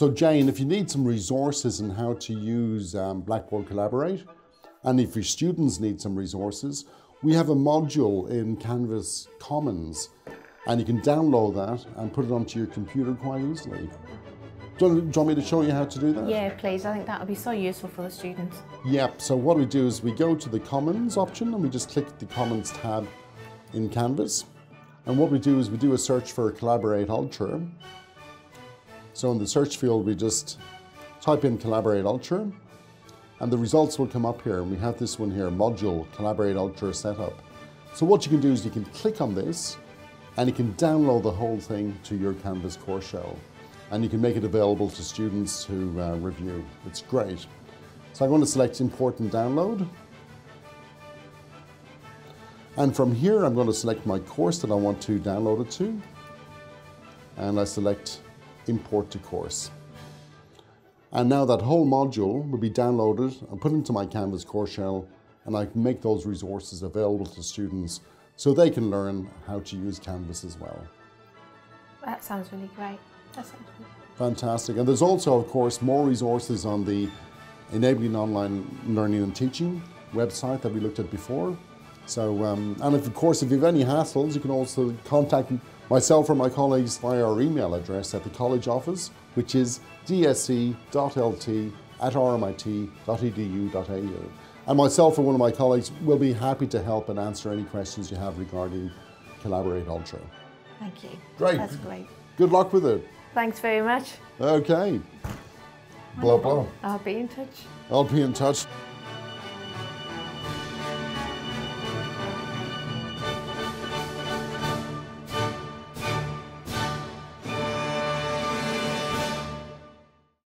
So Jane, if you need some resources on how to use um, Blackboard Collaborate, and if your students need some resources, we have a module in Canvas Commons, and you can download that and put it onto your computer quite easily. Do you, want, do you want me to show you how to do that? Yeah, please. I think that would be so useful for the students. Yep, so what we do is we go to the Commons option and we just click the Commons tab in Canvas. And what we do is we do a search for Collaborate Ultra. So in the search field, we just type in Collaborate Ultra and the results will come up here. And we have this one here, Module Collaborate Ultra Setup. So what you can do is you can click on this and you can download the whole thing to your Canvas course shell and you can make it available to students to uh, review. It's great. So I'm going to select import and download. And from here, I'm going to select my course that I want to download it to. And I select import to course. And now that whole module will be downloaded and put into my Canvas course shell and I can make those resources available to students so they can learn how to use Canvas as well. That sounds really great. That sounds good. Fantastic. And there's also, of course, more resources on the Enabling Online Learning and Teaching website that we looked at before. So, um, and if, of course, if you have any hassles, you can also contact myself or my colleagues via our email address at the college office, which is dsc.lt at rmit.edu.au. And myself or one of my colleagues will be happy to help and answer any questions you have regarding Collaborate Ultra. Thank you. Great. That's great. Good luck with it. Thanks very much. Okay. Blow, blow. I'll be in touch. I'll be in touch.